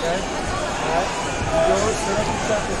Okay? Alright? Yours, set up and set this